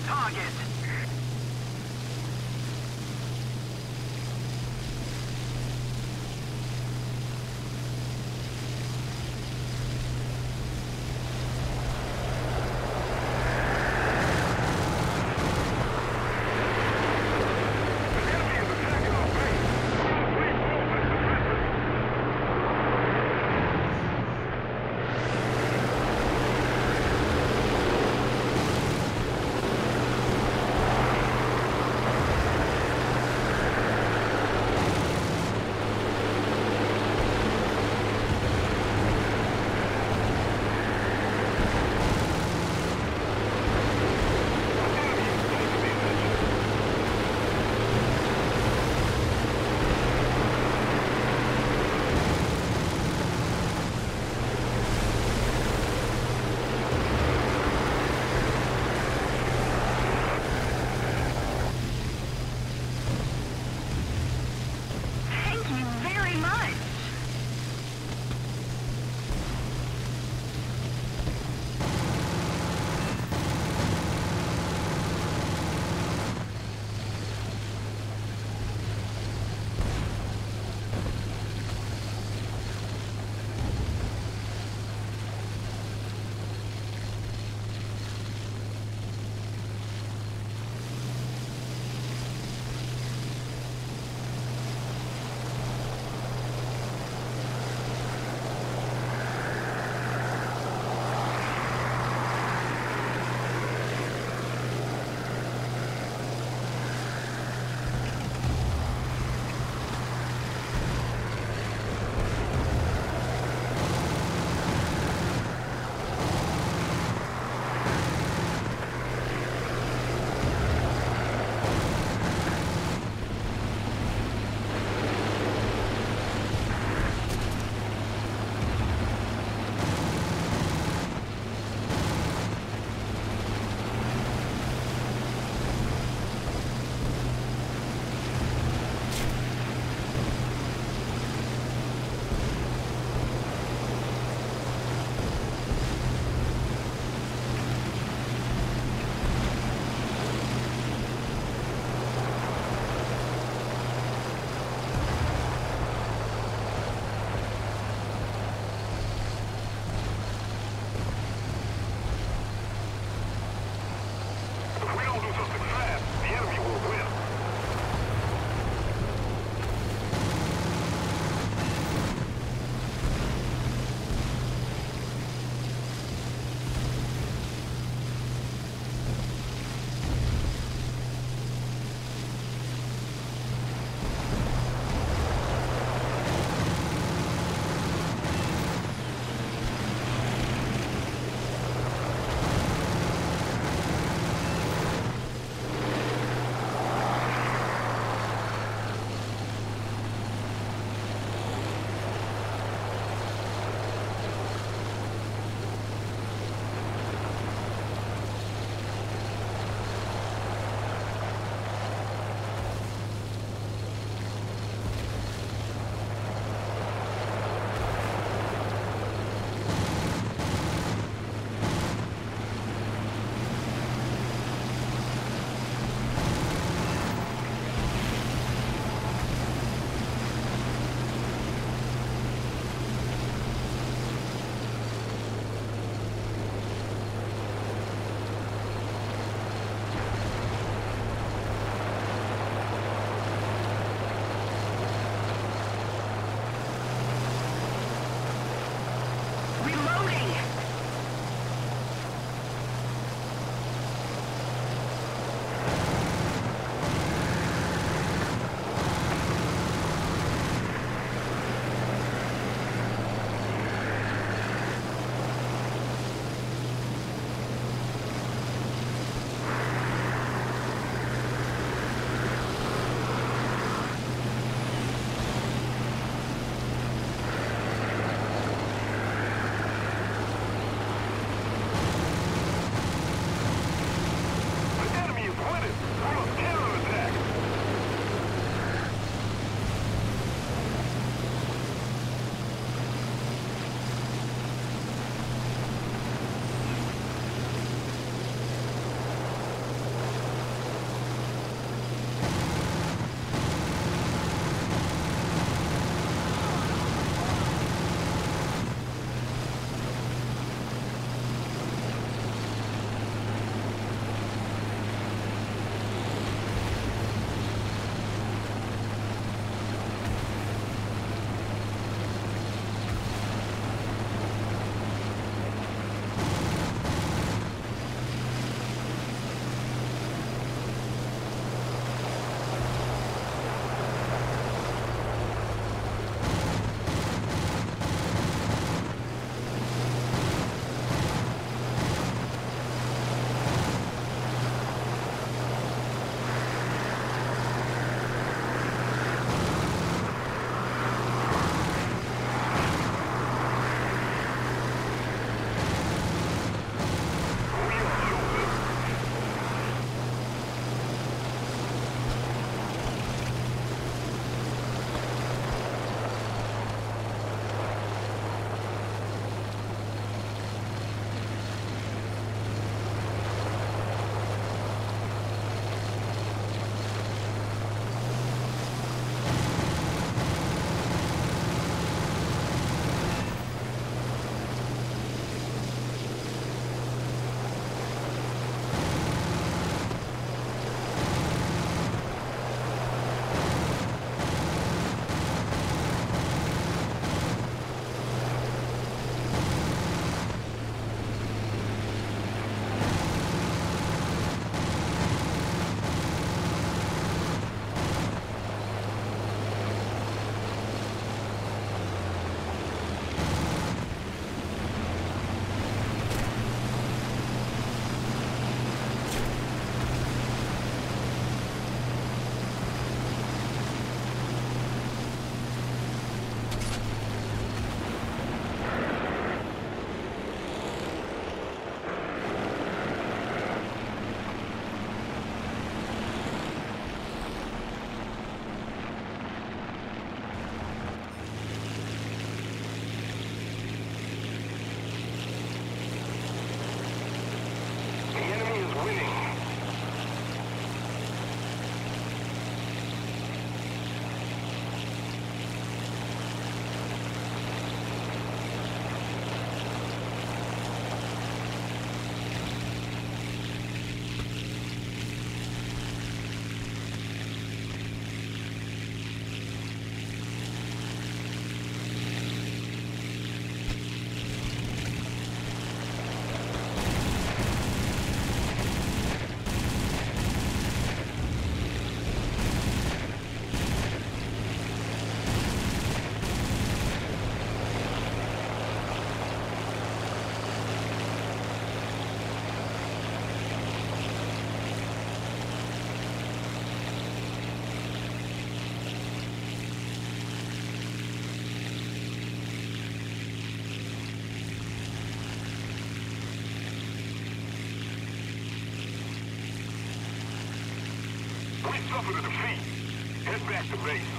the target. Suffered a defeat. Head back to base.